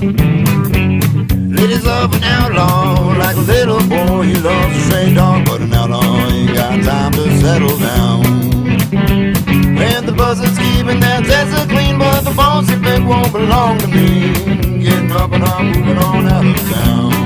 Ladies love an outlaw like a little boy. He loves a stray dog, but an outlaw ain't got time to settle down. And the buzzard's keeping that desert clean, but the bossy pig won't belong to me. Getting up and I'm moving on out of town.